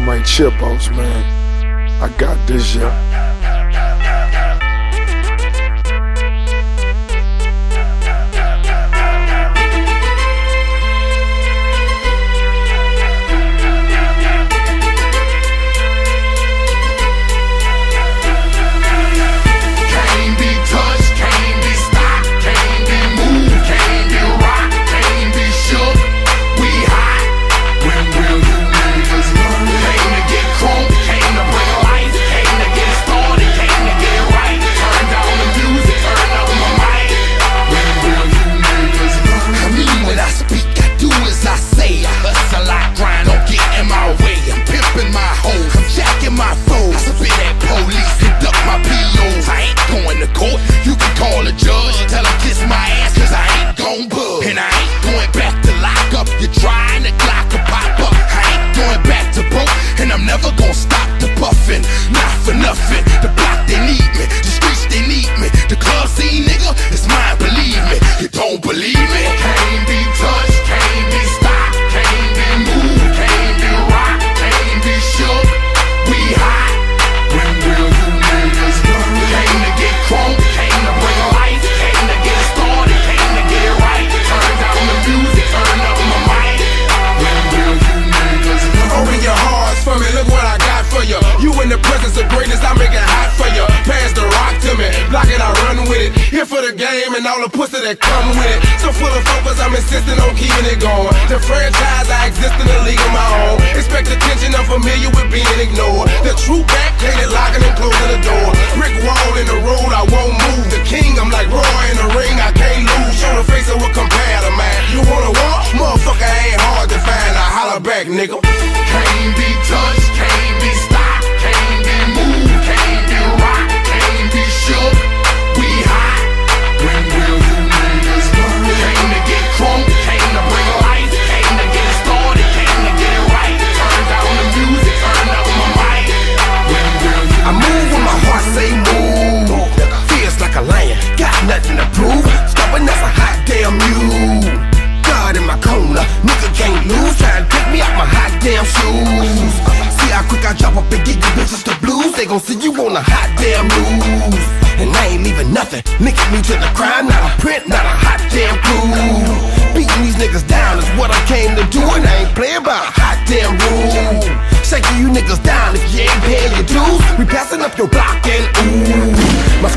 Dynamite Chipos, man. I got this, yeah. The for the game and all the pussy that come with it. So full of focus, I'm insisting on keeping it going. The franchise, I exist in the league of my own. Expect attention, I'm familiar with being ignored. The true back, painted, locking and closing the door. Brick wall in the road, I won't move. The king, I'm like Roy drop up and get you bitches the blues. They gon' see you on a hot damn news. And I ain't leaving nothing. Linking me to the crime, not a print, not a hot damn clue. Beating these niggas down is what I came to do, and I ain't playing by a hot damn rule. Shaking you niggas down if you ain't paying your dues. We passing up your block and ooh, my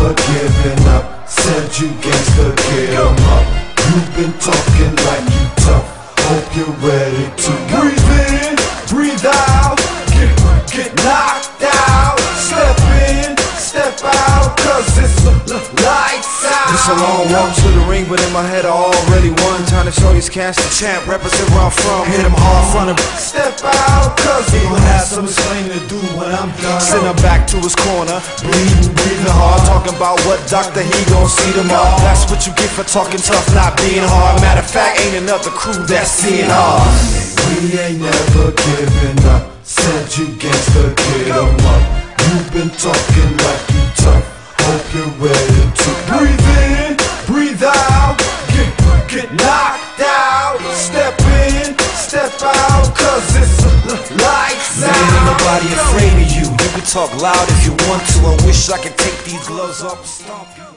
never giving up. Said you gangsta, get 'em up. You've been talking like you tough. Hope you're ready to breathe in, breathe out, get, get knocked out. Step in, step out, cause it's lights out. It's a long walk to the ring, but in my head I already won. Time to show these cats the champ, represent where I'm from. Hit 'em hard front of Step out, cause gon' have some explaining to do when I'm done. Send him back to his corner, bleeding, breathing hard, talking about what doctor he gon' see tomorrow. That's what you get for talking tough, not being hard. Matter of fact, ain't another crew that's seeing hard. We ain't never giving up. Said you gangsta, get 'em up. You've been talking like you tough. Hope you're ready to breathe breathe nobody afraid of you. You can talk loud if you want to. I wish I could take these gloves off and stomp you.